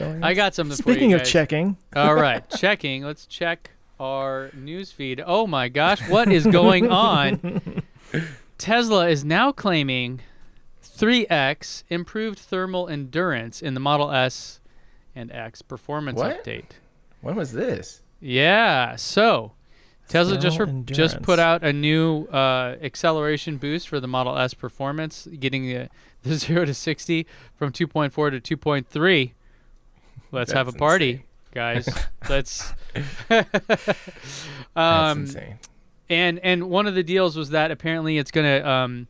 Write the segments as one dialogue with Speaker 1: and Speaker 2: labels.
Speaker 1: showing?
Speaker 2: I got something for you
Speaker 3: Speaking of
Speaker 2: guys.
Speaker 3: checking,
Speaker 2: All right, checking. Let's check our news feed. Oh my gosh, what is going on? Tesla is now claiming 3x improved thermal endurance in the Model S and X performance
Speaker 1: What?
Speaker 2: update.
Speaker 1: when was this?
Speaker 2: Yeah, so Tesla just re- just put out a new uh, acceleration boost for the Model S performance, getting the, the 0 to 60 from 2.4 to 2.3. Let's have a party,
Speaker 1: insane.
Speaker 2: guys. Let's
Speaker 1: That's
Speaker 2: um,
Speaker 1: insane.
Speaker 2: and and one of the deals was that apparently it's going to um,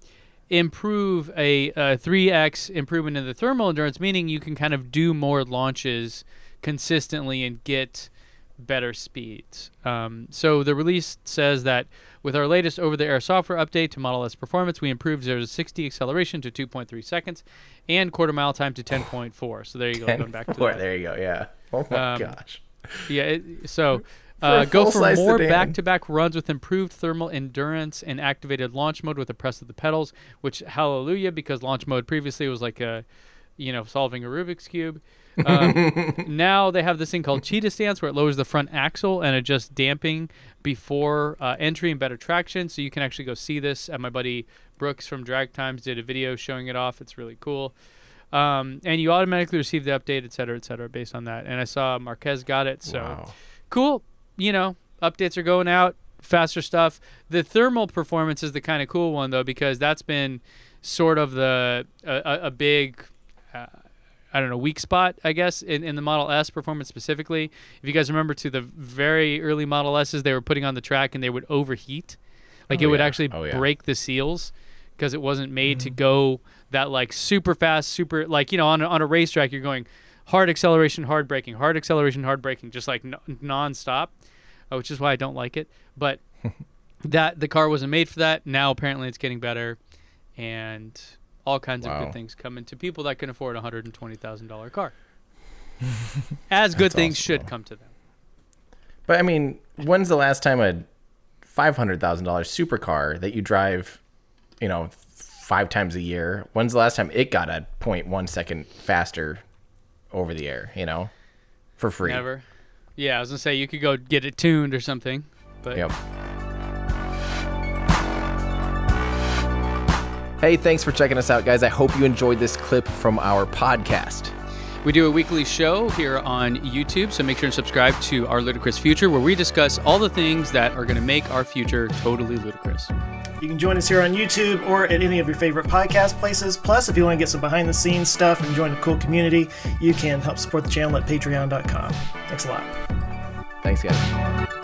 Speaker 2: improve a, a 3x improvement in the thermal endurance, meaning you can kind of do more launches consistently and get better speeds. Um, so the release says that with our latest over-the-air software update to Model S performance, we improved 0 to 60 acceleration to 2.3 seconds and quarter mile time to 10.4. So there you go, going back to that.
Speaker 1: There you go. Yeah. Oh my
Speaker 2: Um,
Speaker 1: gosh.
Speaker 2: Yeah, it, so uh,
Speaker 1: a
Speaker 2: go for more
Speaker 1: sedan.
Speaker 2: back-to-back runs with improved thermal endurance and activated launch mode with the press of the pedals. Which hallelujah, because launch mode previously was like a, you know, solving a Rubik's cube. Um, now they have this thing called cheetah stance, where it lowers the front axle and adjusts damping before uh, entry and better traction. So you can actually go see this. And my buddy Brooks from Drag Times did a video showing it off. It's really cool. Um, and you automatically receive the update, et cetera, et cetera, based on that. And I saw Marquez got it, so
Speaker 1: wow.
Speaker 2: cool. You know, updates are going out, faster stuff. The thermal performance is the kind of cool one though, because that's been sort of the a, a, a big. Uh, I don't know, weak spot, I guess, in, in the Model S performance specifically. If you guys remember to the very early Model S's, they were putting on the track and they would overheat. Like
Speaker 1: Oh,
Speaker 2: it would
Speaker 1: yeah.
Speaker 2: actually
Speaker 1: Oh, yeah.
Speaker 2: break the seals because it wasn't made to go that like super fast, super like you know on a, on a racetrack you're going hard acceleration, hard braking, hard acceleration, hard braking, just like n- non-stop, uh, which is why I don't like it. But that the car wasn't made for that. Now apparently it's getting better, and all kinds of good things coming to people that can afford a hundred and twenty thousand dollar car. As good
Speaker 1: That's
Speaker 2: things
Speaker 1: awesome,
Speaker 2: should
Speaker 1: though.
Speaker 2: come to them.
Speaker 1: But I mean, when's the last time a five hundred thousand dollars supercar that you drive, you know, five times a year? When's the last time it got a 0.1 second faster over the air? You know, for free.
Speaker 2: Never. Yeah, I was gonna say you could go get it tuned or something, but
Speaker 1: Yep. Hey, thanks for checking us out, guys. I hope you enjoyed this clip from our podcast.
Speaker 2: We do a weekly show here on YouTube, so make sure and subscribe to our Ludicrous Future, where we discuss all the things that are going to make our future totally ludicrous.
Speaker 3: You can join us here on YouTube or at any of your favorite podcast places. Plus, if you want to get some behind the scenes stuff and join a cool community, you can help support the channel at patreon.com. Thanks a lot.
Speaker 1: Thanks, guys.